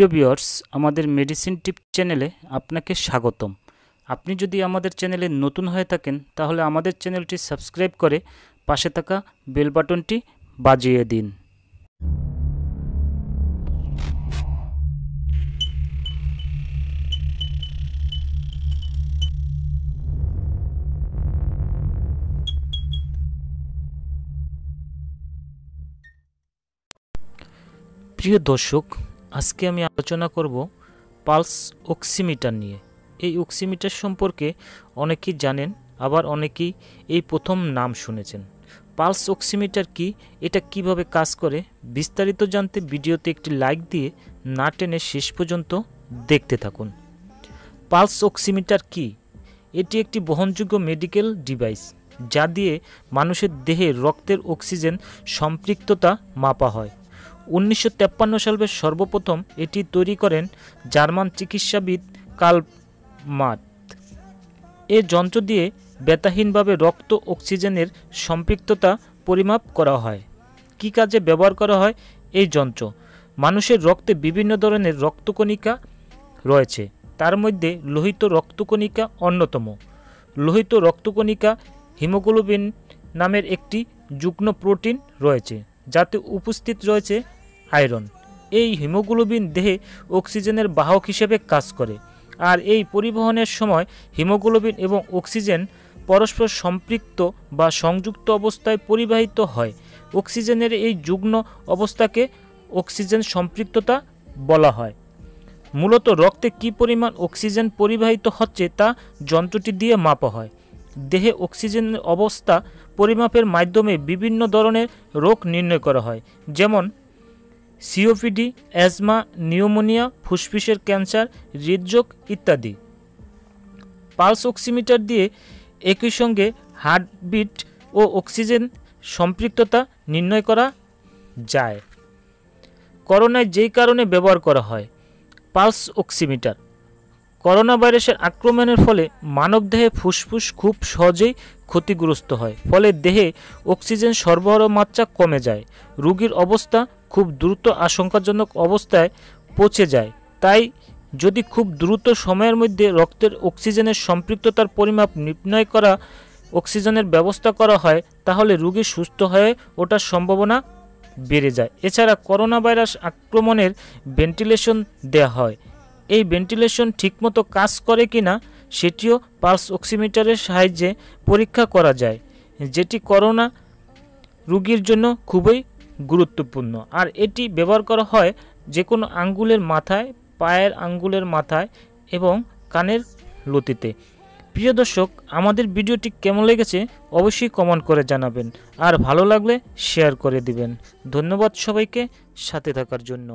প্রিয় ভিউয়ার্স, আমাদের মেডিসিন টিপ চ্যানেলে আপনাকে স্বাগতম। আপনি যদি আমাদের চ্যানেলে নতুন হয়ে থাকেন, তাহলে আমাদের চ্যানেলটি সাবস্ক্রাইব করে পাশে থাকা বেল বাটনটি বাজিয়ে দিন। প্রিয় দর্শক আজকে আমি আলোচনা করব পালস অক্সিমিটার নিয়ে। এই অক্সিমিটার সম্পর্কে অনেকেই জানেন, আবার অনেকেই এই প্রথম নাম শুনেছেন। পালস অক্সিমিটার কি? এটা কীভাবে কাজ করে? বিস্তারিত জানতে ভিডিওতে একটি লাইক দিয়ে না টেনে শেষ পর্যন্ত দেখতে থাকুন। পালস অক্সিমিটার কি? এটি একটি বহনযোগ্য মেডিকেল ডিভাইস, যা দিয়ে মানুষের দেহে রক্তের অক্সিজেন সম্পৃক্ততা মাপা হয়। উনিশশো সালে সর্বপ্রথম এটি তৈরি করেন জার্মান চিকিৎসাবিদ কাল মাত এ যন্ত্র দিয়ে ব্যথাহীনভাবে রক্ত, অক্সিজেনের সম্পৃক্ততা পরিমাপ করা হয়। কি কাজে ব্যবহার করা হয়? এই যন্ত্র। মানুষের রক্তে বিভিন্ন ধরনের রক্তকণিকা রয়েছে। তার মধ্যে লোহিত রক্তকণিকা অন্যতম। লোহিত রক্তকণিকা হিমোগ্লোবিন নামের একটি যুগ্ম প্রোটিন রয়েছে, যাতে উপস্থিত রয়েছে আয়রন এই হিমোগ্লোবিন দেহে অক্সিজেনের বাহক হিসেবে কাজ করে। আর এই পরিবহনের সময় হিমোগ্লোবিন এবং অক্সিজেন পরস্পর সম্পৃক্ত বা সংযুক্ত অবস্থায় পরিবাহিত হয়। অক্সিজেনের এই যুগ্ম অবস্থাকে অক্সিজেন সম্পৃক্ততা বলা হয়। মূলত রক্তে কি পরিমাণ অক্সিজেন পরিবাহিত হচ্ছে তা যন্ত্রটি দিয়ে মাপা হয়। দেহে অক্সিজেনের অবস্থা পরিমাপের মাধ্যমে বিভিন্ন ধরনের রোগ নির্ণয় করা হয়। যেমন সিওপিডি, অ্যাজমা, নিউমোনিয়া, ফুসফুসের ক্যান্সার হৃদযোগ ইত্যাদি। পালস অক্সিমিটার দিয়ে একই সঙ্গে হার্টবিট ও অক্সিজেন সম্পৃক্ততা নির্ণয় করা যায়। করোনায় যেই কারণে ব্যবহার করা হয়, পালস অক্সিমিটার। করোনা ভাইরাসের আক্রমণের ফলে মানবদেহে ফুসফুস খুব সহজেই ক্ষতিগ্রস্ত হয়, ফলে দেহে অক্সিজেন সরবরাহ মাত্রা কমে যায়, রোগীর অবস্থা খুব দ্রুত আশঙ্কাজনক অবস্থায় পৌঁছে যায়। তাই যদি খুব দ্রুত সময়ের মধ্যে রক্তের অক্সিজেনের সম্পৃক্ততার পরিমাপ নির্ণয় করা, অক্সিজেনের ব্যবস্থা করা হয়, তাহলে রোগী সুস্থ হয়ে ওঠার সম্ভাবনা বেড়ে যায়। এছাড়া করোনা ভাইরাস আক্রমণের ভেন্টিলেশন দেওয়া হয়। এই ভেন্টিলেশন ঠিকমতো কাজ করে কি না সেটিও পালস অক্সিমিটারের সাহায্যে পরীক্ষা করা যায়। যেটি করোনা রোগীর জন্য খুবই গুরুত্বপূর্ণ। আর এটি ব্যবহার করা হয় যে কোনো আঙ্গুলের মাথায়, পায়ের আঙ্গুলের মাথায় এবং কানের লতিতে। প্রিয় দর্শক, আমাদের ভিডিওটি কেমন লেগেছে অবশ্যই কমেন্ট করে জানাবেন। আর ভালো লাগলে শেয়ার করে দিবেন। ধন্যবাদ সবাইকে সাথে থাকার জন্য।